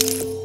you